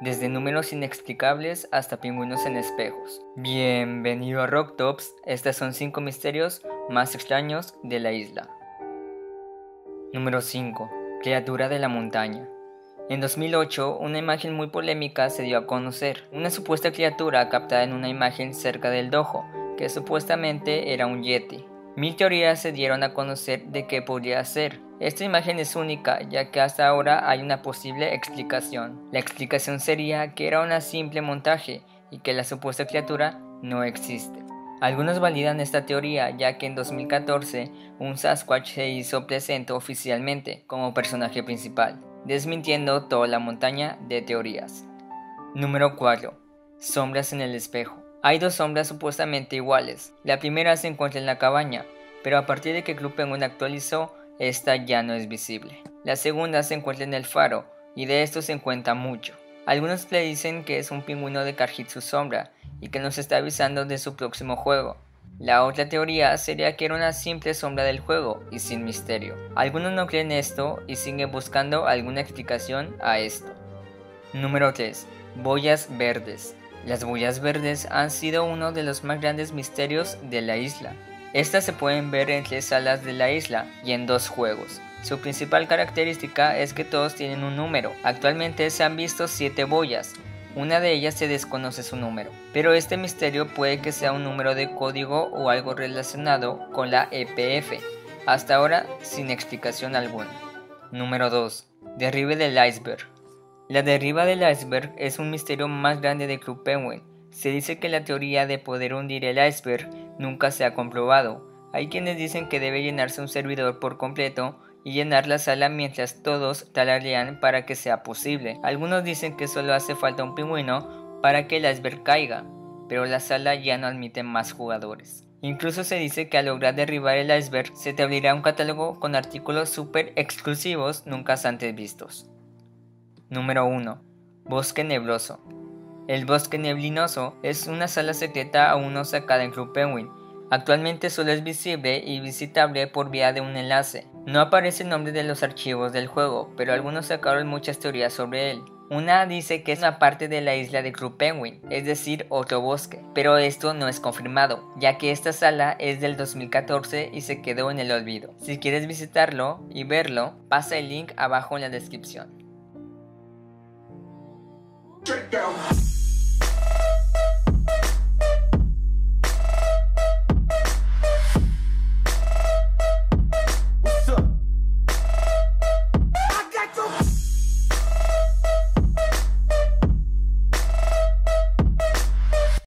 desde números inexplicables hasta pingüinos en espejos. Bienvenido a Rocktops, estas son 5 misterios más extraños de la isla. Número 5. Criatura de la montaña. En 2008, una imagen muy polémica se dio a conocer, una supuesta criatura captada en una imagen cerca del dojo, que supuestamente era un yeti. Mil teorías se dieron a conocer de qué podría ser. Esta imagen es única, ya que hasta ahora hay una posible explicación. La explicación sería que era un simple montaje y que la supuesta criatura no existe. Algunos validan esta teoría ya que en 2014 un Sasquatch se hizo presente oficialmente como personaje principal, desmintiendo toda la montaña de teorías. Número 4. Sombras en el espejo. Hay dos sombras supuestamente iguales. La primera se encuentra en la cabaña, pero a partir de que Club Penguin actualizó, esta ya no es visible. La segunda se encuentra en el faro, y de esto se encuentra mucho. Algunos le dicen que es un pingüino de Karjitsu Sombra y que nos está avisando de su próximo juego. La otra teoría sería que era una simple sombra del juego y sin misterio. Algunos no creen esto y siguen buscando alguna explicación a esto. Número 3. Boyas verdes. Las boyas verdes han sido uno de los más grandes misterios de la isla. Estas se pueden ver en tres salas de la isla y en dos juegos. Su principal característica es que todos tienen un número. Actualmente se han visto 7 boyas. Una de ellas se desconoce su número, pero este misterio puede que sea un número de código o algo relacionado con la EPF, hasta ahora sin explicación alguna. Número 2. Derribe del iceberg. La derriba del iceberg es un misterio más grande de Club Penguin. Se dice que la teoría de poder hundir el iceberg nunca se ha comprobado. Hay quienes dicen que debe llenarse un servidor por completo y llenar la sala mientras todos talarean para que sea posible. Algunos dicen que solo hace falta un pingüino para que el iceberg caiga, pero la sala ya no admite más jugadores. Incluso se dice que al lograr derribar el iceberg se te abrirá un catálogo con artículos super exclusivos nunca antes vistos. Número 1. Bosque nebloso. El bosque neblinoso es una sala secreta aún no sacada en Club Penguin. Actualmente solo es visible y visitable por vía de un enlace. No aparece el nombre de los archivos del juego, pero algunos sacaron muchas teorías sobre él. Una dice que es una parte de la isla de Club Penguin, es decir, otro bosque, pero esto no es confirmado, ya que esta sala es del 2014 y se quedó en el olvido. Si quieres visitarlo y verlo, pasa el link abajo en la descripción.